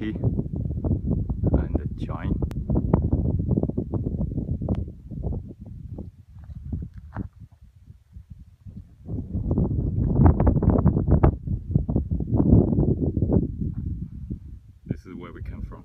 key and the joint. This is where we came from.